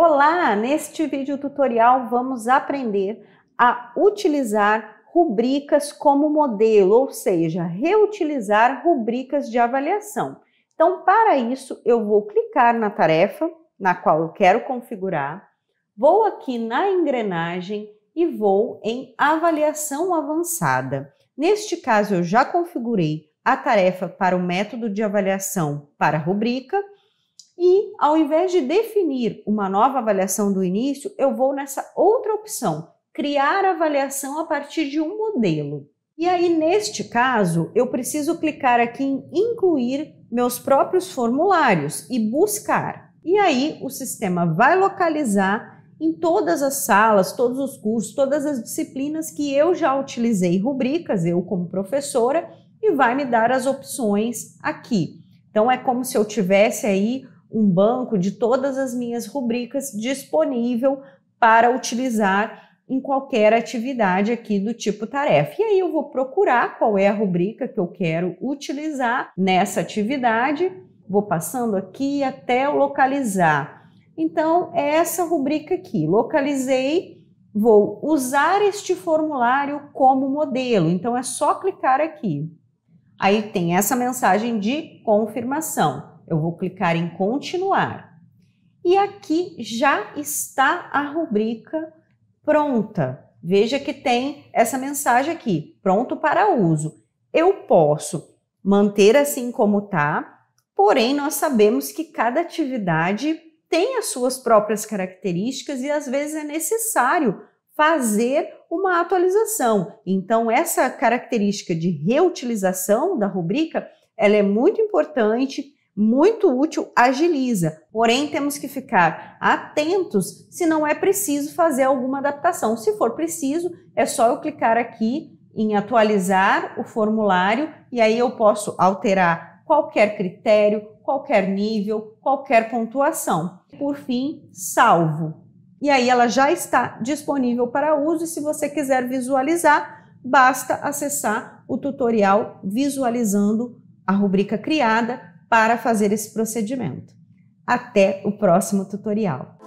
Olá! Neste vídeo tutorial vamos aprender a utilizar rubricas como modelo, ou seja, reutilizar rubricas de avaliação. Então, para isso, eu vou clicar na tarefa na qual eu quero configurar, vou aqui na engrenagem e vou em avaliação avançada. Neste caso, eu já configurei a tarefa para o método de avaliação para rubrica e ao invés de definir uma nova avaliação do início, eu vou nessa outra opção, criar avaliação a partir de um modelo. E aí, neste caso, eu preciso clicar aqui em incluir meus próprios formulários e buscar. E aí, o sistema vai localizar em todas as salas, todos os cursos, todas as disciplinas que eu já utilizei rubricas, eu como professora, e vai me dar as opções aqui. Então, é como se eu tivesse aí um banco de todas as minhas rubricas disponível para utilizar em qualquer atividade aqui do tipo tarefa. E aí eu vou procurar qual é a rubrica que eu quero utilizar nessa atividade, vou passando aqui até localizar. Então, é essa rubrica aqui, localizei, vou usar este formulário como modelo. Então, é só clicar aqui. Aí tem essa mensagem de confirmação. Eu vou clicar em continuar. E aqui já está a rubrica pronta. Veja que tem essa mensagem aqui, pronto para uso. Eu posso manter assim como está, porém nós sabemos que cada atividade tem as suas próprias características e às vezes é necessário fazer uma atualização. Então essa característica de reutilização da rubrica, ela é muito importante muito útil, agiliza. Porém, temos que ficar atentos se não é preciso fazer alguma adaptação. Se for preciso, é só eu clicar aqui em atualizar o formulário e aí eu posso alterar qualquer critério, qualquer nível, qualquer pontuação. Por fim, salvo. E aí ela já está disponível para uso e se você quiser visualizar, basta acessar o tutorial visualizando a rubrica criada para fazer esse procedimento. Até o próximo tutorial.